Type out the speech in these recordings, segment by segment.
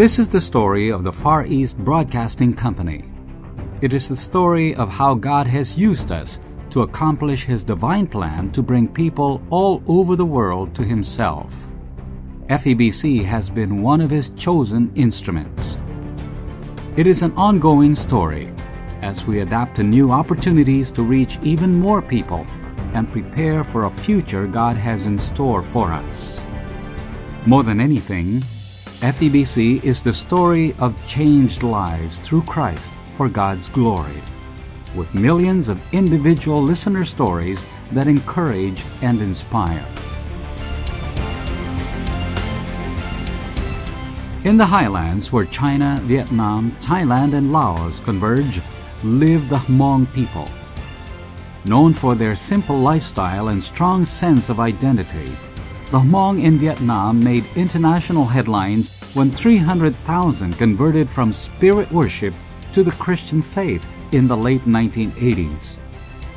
This is the story of the Far East Broadcasting Company. It is the story of how God has used us to accomplish His divine plan to bring people all over the world to Himself. FEBC has been one of His chosen instruments. It is an ongoing story as we adapt to new opportunities to reach even more people and prepare for a future God has in store for us. More than anything, FEBC is the story of changed lives through Christ for God's glory, with millions of individual listener stories that encourage and inspire. In the highlands where China, Vietnam, Thailand, and Laos converge, live the Hmong people. Known for their simple lifestyle and strong sense of identity, the Hmong in Vietnam made international headlines when 300,000 converted from spirit worship to the Christian faith in the late 1980s.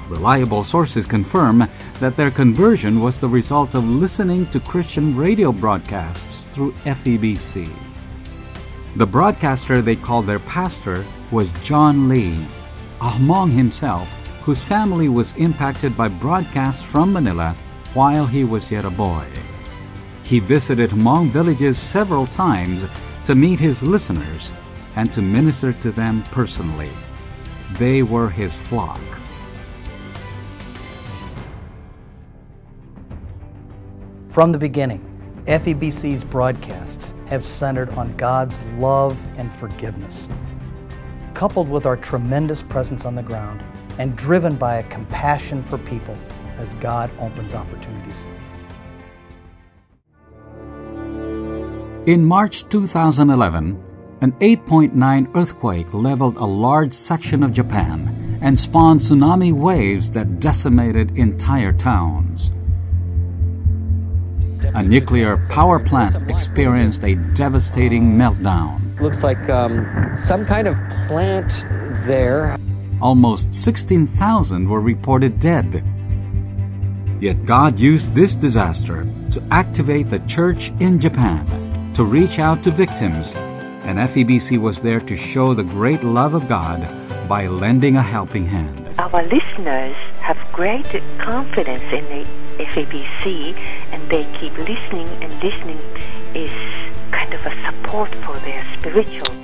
Reliable sources confirm that their conversion was the result of listening to Christian radio broadcasts through FEBC. The broadcaster they called their pastor was John Lee, a Hmong himself whose family was impacted by broadcasts from Manila while he was yet a boy. He visited Hmong villages several times to meet his listeners and to minister to them personally. They were his flock. From the beginning, FEBC's broadcasts have centered on God's love and forgiveness. Coupled with our tremendous presence on the ground and driven by a compassion for people as God opens opportunities. In March 2011, an 8.9 earthquake leveled a large section of Japan and spawned tsunami waves that decimated entire towns a nuclear power plant experienced a devastating meltdown. Looks like um, some kind of plant there. Almost 16,000 were reported dead. Yet God used this disaster to activate the church in Japan to reach out to victims, and FEBC was there to show the great love of God by lending a helping hand. Our listeners have great confidence in the FEBC and they keep listening and listening is kind of a support for their spiritual.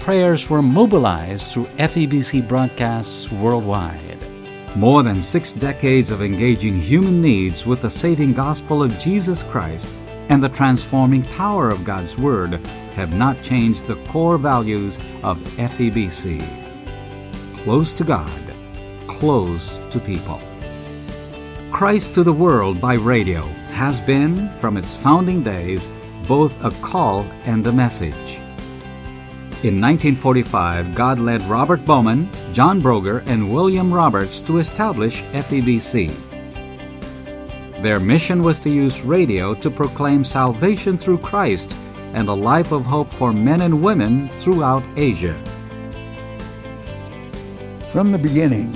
Prayers were mobilized through FEBC broadcasts worldwide. More than six decades of engaging human needs with the saving gospel of Jesus Christ and the transforming power of God's Word have not changed the core values of FEBC. Close to God, close to people. Christ to the World by radio has been, from its founding days, both a call and a message. In 1945, God led Robert Bowman, John Broger, and William Roberts to establish FEBC. Their mission was to use radio to proclaim salvation through Christ and a life of hope for men and women throughout Asia. From the beginning,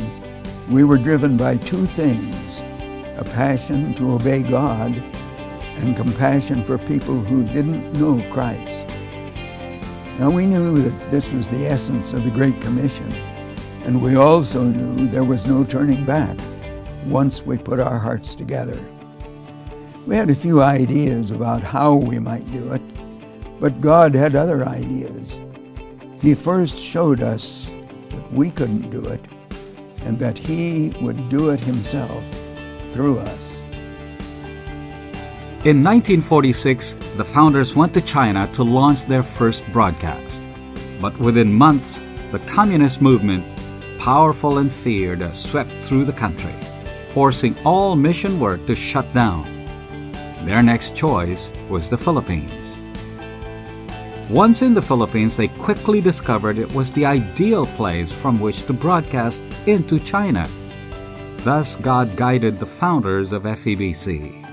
we were driven by two things a passion to obey God, and compassion for people who didn't know Christ. Now we knew that this was the essence of the Great Commission, and we also knew there was no turning back once we put our hearts together. We had a few ideas about how we might do it, but God had other ideas. He first showed us that we couldn't do it and that He would do it Himself through us. In 1946, the founders went to China to launch their first broadcast. But within months, the communist movement, powerful and feared, swept through the country, forcing all mission work to shut down. Their next choice was the Philippines. Once in the Philippines, they quickly discovered it was the ideal place from which to broadcast into China. Thus, God guided the founders of FEBC.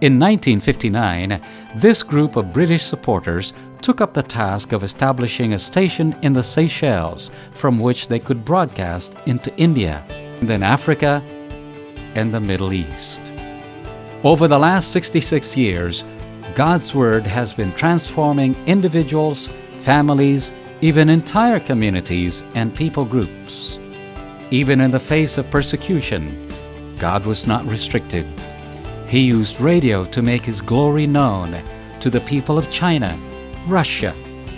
In 1959, this group of British supporters took up the task of establishing a station in the Seychelles from which they could broadcast into India, then Africa, and the Middle East. Over the last 66 years, God's Word has been transforming individuals, families, even entire communities and people groups. Even in the face of persecution, God was not restricted. He used radio to make His glory known to the people of China, Russia,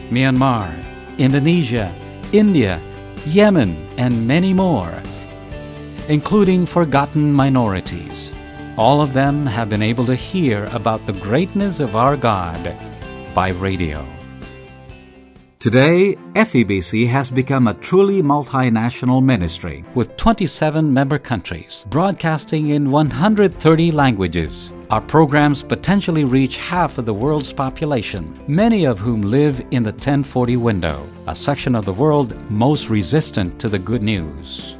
Myanmar, Indonesia, India, Yemen, and many more, including forgotten minorities. All of them have been able to hear about the greatness of our God by radio. Today, FEBC has become a truly multinational ministry with 27 member countries, broadcasting in 130 languages. Our programs potentially reach half of the world's population, many of whom live in the 1040 window, a section of the world most resistant to the good news.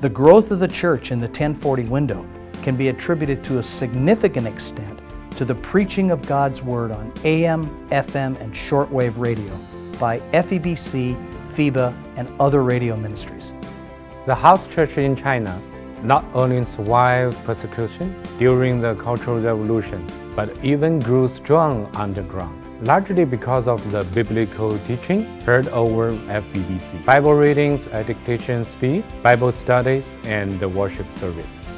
The growth of the church in the 1040 window can be attributed to a significant extent to the preaching of God's Word on AM, FM, and shortwave radio by FEBC, FEBA, and other radio ministries. The house church in China not only survived persecution during the Cultural Revolution, but even grew strong underground, largely because of the biblical teaching heard over FEBC, Bible readings at dictation speed, Bible studies, and the worship services.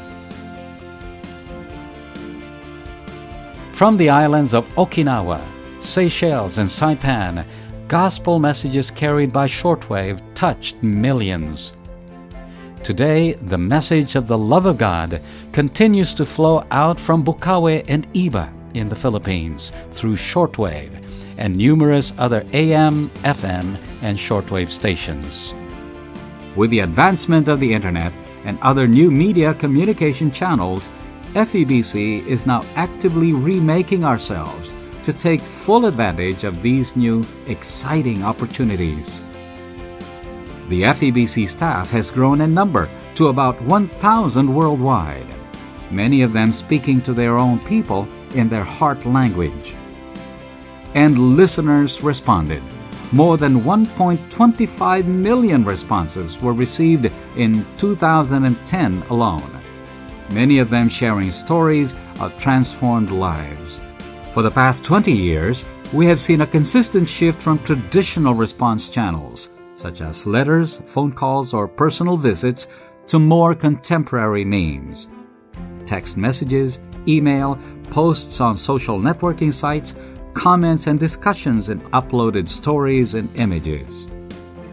From the islands of Okinawa, Seychelles, and Saipan, gospel messages carried by shortwave touched millions. Today, the message of the love of God continues to flow out from Bocaue and Iba in the Philippines through shortwave and numerous other AM, FM, and shortwave stations. With the advancement of the Internet and other new media communication channels, FEBC is now actively remaking ourselves to take full advantage of these new, exciting opportunities. The FEBC staff has grown in number to about 1,000 worldwide, many of them speaking to their own people in their heart language. And listeners responded. More than 1.25 million responses were received in 2010 alone, many of them sharing stories of transformed lives. For the past 20 years, we have seen a consistent shift from traditional response channels, such as letters, phone calls, or personal visits, to more contemporary means. Text messages, email, posts on social networking sites, comments and discussions in uploaded stories and images.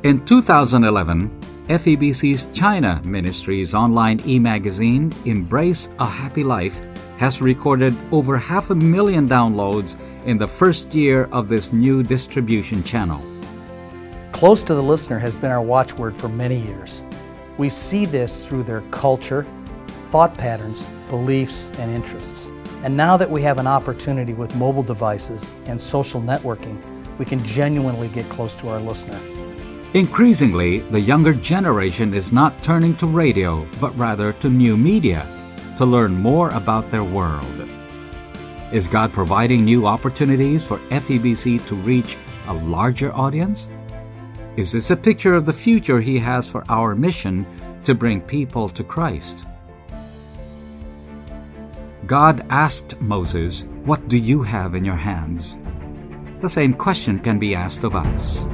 In 2011, FEBC's China Ministries online e magazine, Embrace a Happy Life, has recorded over half a million downloads in the first year of this new distribution channel. Close to the listener has been our watchword for many years. We see this through their culture, thought patterns, beliefs, and interests. And now that we have an opportunity with mobile devices and social networking, we can genuinely get close to our listener. Increasingly, the younger generation is not turning to radio, but rather to new media to learn more about their world. Is God providing new opportunities for FEBC to reach a larger audience? Is this a picture of the future He has for our mission to bring people to Christ? God asked Moses, What do you have in your hands? The same question can be asked of us.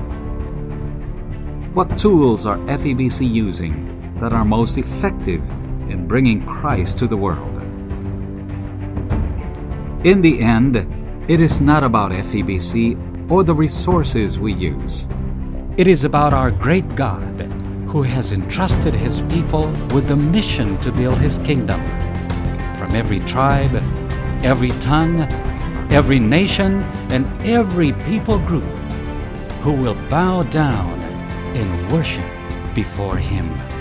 What tools are FEBC using that are most effective in bringing Christ to the world. In the end, it is not about FEBC or the resources we use. It is about our great God who has entrusted his people with the mission to build his kingdom. From every tribe, every tongue, every nation, and every people group who will bow down in worship before him.